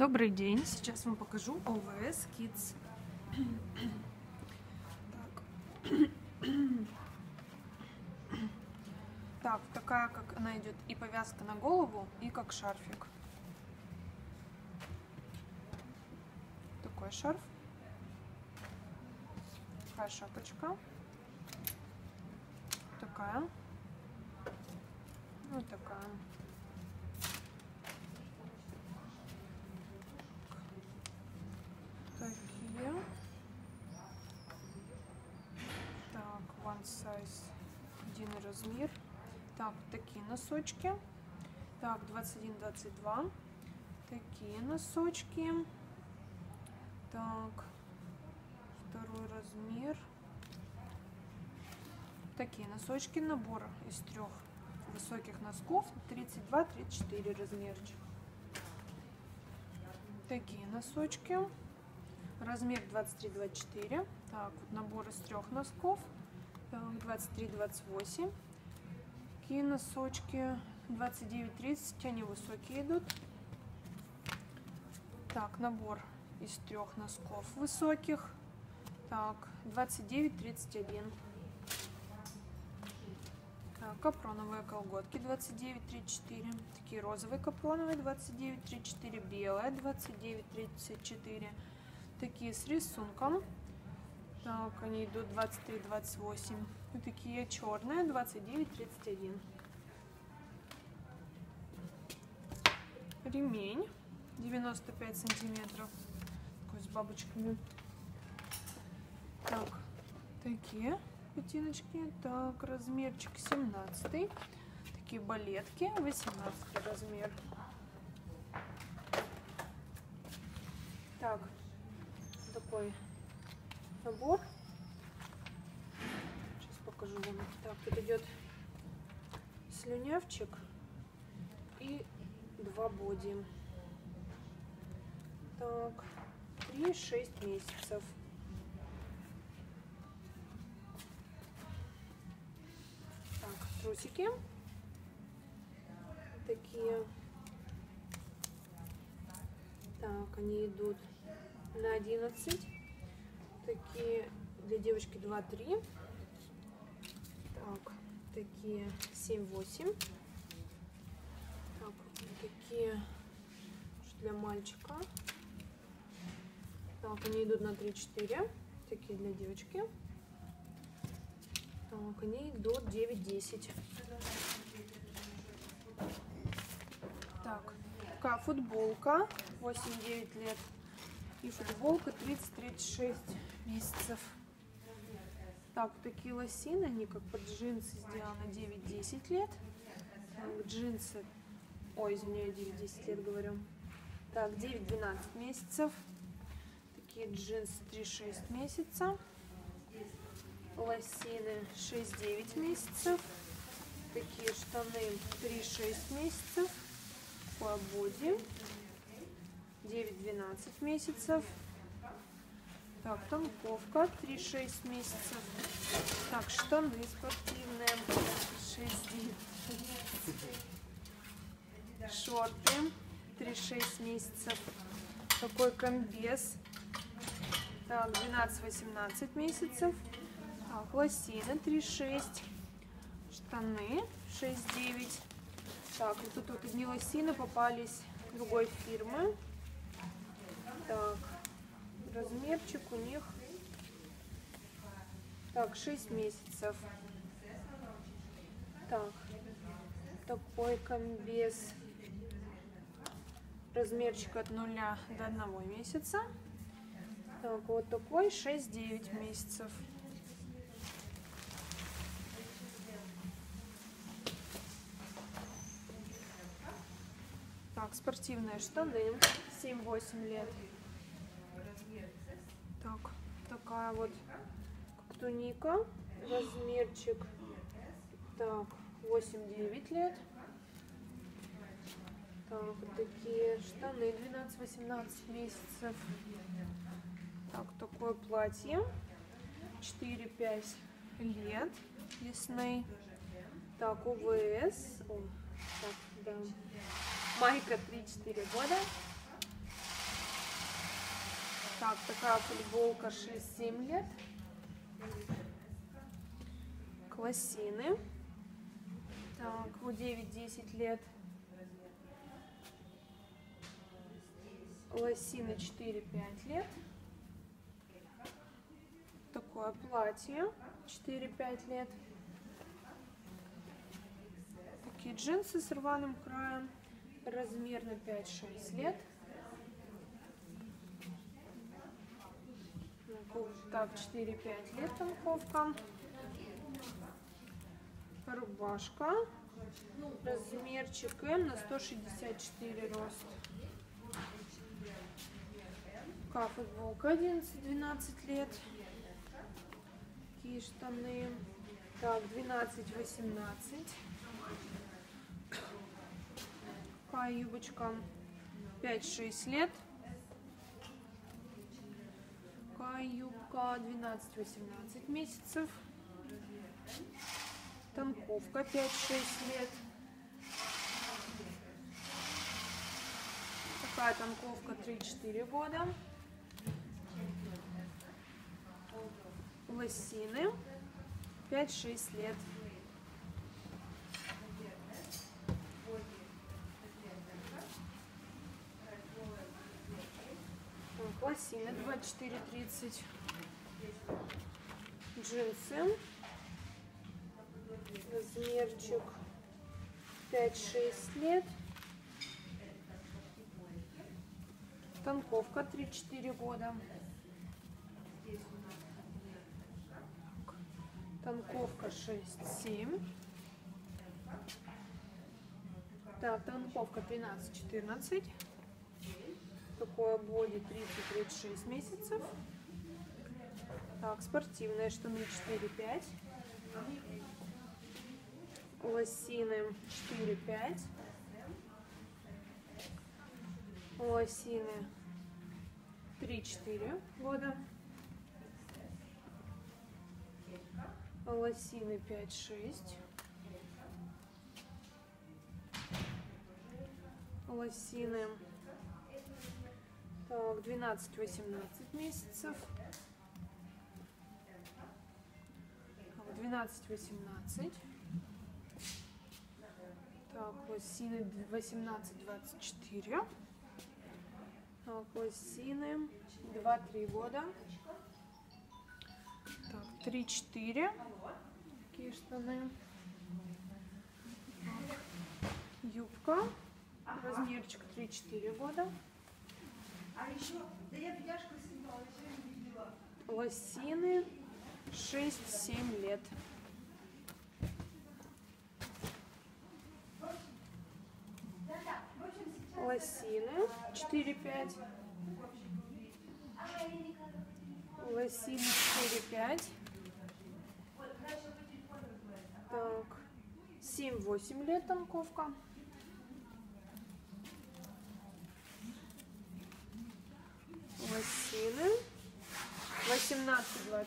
Добрый день! Сейчас вам покажу ОВС Kids. Так. так, такая, как она идет и повязка на голову, и как шарфик. Такой шарф. Такая шапочка. Такая. Вот такая. Такие. Так, one size, один размер. Так, такие носочки. Так, 21-22. Такие носочки. Так, второй размер. Такие носочки. Набор из трех высоких носков. 32-34 размерчик. Такие носочки. Размер 23-24. Так, вот набор из трех носков. 23-28. Такие носочки 29-30. Они высокие идут. Так, набор из трех носков высоких. Так, 29-31. Так, капроновые колготки 29-34. Такие розовые капроновые 29-34. Белая 29-34 такие с рисунком. Так, они идут 23-28. И такие черные 29-31. Ремень 95 сантиметров. Такой с бабочками. Так, такие ботиночки. Так, размерчик 17. Такие балетки 18 размер. Так, такой набор. Сейчас покажу вам. Так, тут идет слюнявчик и два боди. Так, 3-6 месяцев. Так, трусики. Такие. Так, они идут на 11. Такие для девочки 2-3. Так, такие 7-8. Так, такие для мальчика. Так, они идут на 3-4. Такие для девочки. Так, они идут 9-10. Так, такая футболка 8-9 лет. И футболка 30-36 месяцев. Так, такие лосины, они как под джинсы сделаны 9-10 лет. Так, джинсы, ой, извиняюсь, 9-10 лет говорю. Так, 9-12 месяцев. Такие джинсы 3-6 месяца. Лосины 6-9 месяцев. Такие штаны 3-6 месяцев. По боди 9-12 месяцев. Так, танковка 3-6 месяцев. Так, штаны спортивные 6 Шорты 3-6 месяцев. Такой комбез. Так, 12-18 месяцев. Так, лосины 3-6. Штаны 6-9. Так, вот тут вот одни лосины попались другой фирмы. Так, размерчик у них. Так 6 месяцев. Так такой комбез. Размерчик от 0 до 1 месяца. Так вот такой 6-9 месяцев. Так спортивные штаны 7-8 лет так, такая вот туника, размерчик, так, 8-9 лет. Так, вот такие штаны, 12-18 месяцев. Так, такое платье, 4-5 лет, Дисней. Так, УВС, О, так, да. майка 3-4 года. Так, такая футболка 6-7 лет. Классины. Так, у 9-10 лет. Лосины 4-5 лет. Такое платье 4-5 лет. Такие джинсы с рваным краем. Размер на 5-6 лет. Так, 4-5 лет танковка. Рубашка. Размерчик М на 164 рост. Такая футболка 11-12 лет. Такие штаны. Так, 12-18. Такая юбочка 5-6 лет. Такая юбка 12-18 месяцев. Танковка 5-6 лет. Такая танковка 3-4 года. Лосины 5-6 лет. Лосины 24-30. Джинсы. Размерчик 5-6 лет. Танковка 3-4 года. Танковка 6-7. Так, танковка 13-14. Такое боди 30-36 месяцев. Так, спортивные штаны 4-5. Лосины 4-5. Лосины 3-4 года. Лосины 5-6. Лосины так, 12-18 месяцев. 12-18. Так, лосины 18-24. Так, лосины 2-3 года. Так, 3-4. Такие штаны. Так, юбка. Размерчик 3-4 года. А еще, да я бедяжку снимала, еще не видела. Лосины 6-7 лет. Лосины 4-5. А, я никогда по телефону. Лосины 4-5. Вот, дальше по телефону разговаривать. Так, 7-8 лет танковка. Лосины 18-24.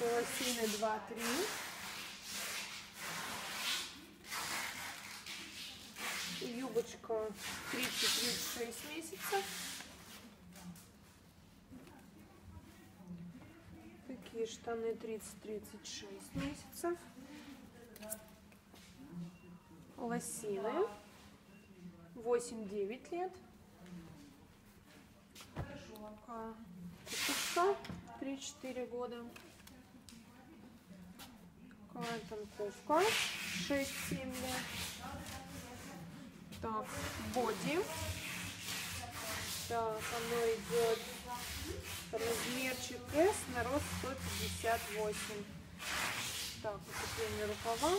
Лосины 2-3. Юбочка 30-36 месяцев. Такие штаны 30-36 месяцев. Лосины 8-9 лет. Такая Кукушка 3-4 года. Такая танковка 6-7 лет. Так, боди. Так, оно идет размерчик S на рост 158. Так, утепление рукава.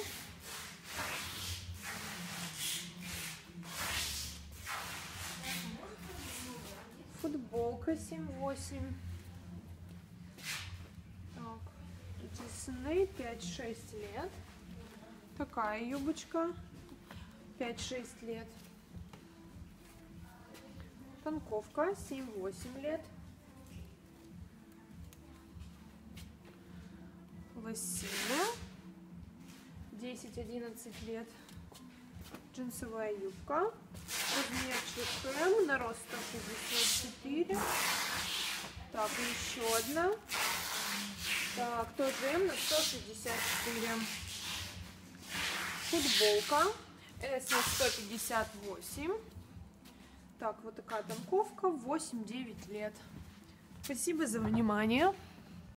Футболка 7-8. Так, Дисней 5-6 лет. Такая юбочка 5-6 лет. Танковка 7-8 лет. Лосины 10-11 лет. Джинсовая юбка. Размерчик М на рост 164. Так, еще одна. Так, тоже М на 164. Футболка. S на 158. Так, вот такая танковка. 8-9 лет. Спасибо за внимание.